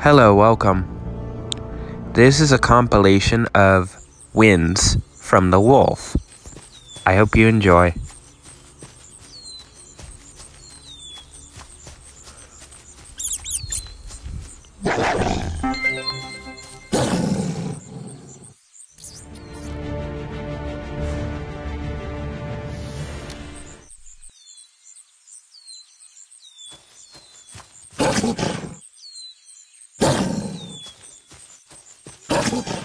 Hello, welcome. This is a compilation of Winds from the Wolf. I hope you enjoy. Yeah.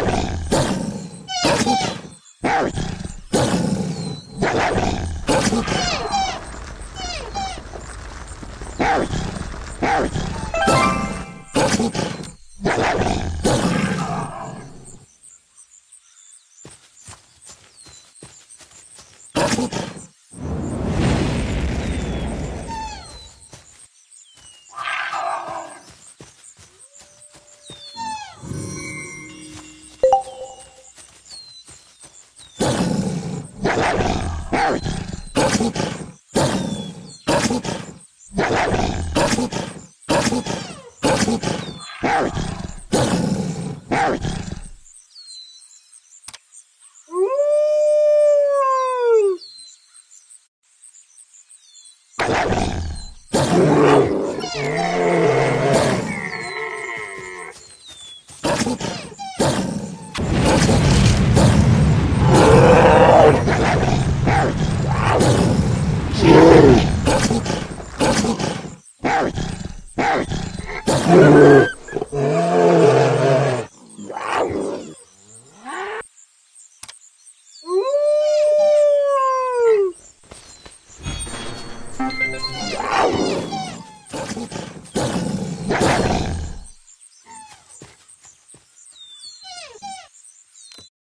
Sorry. Wow. Yeah.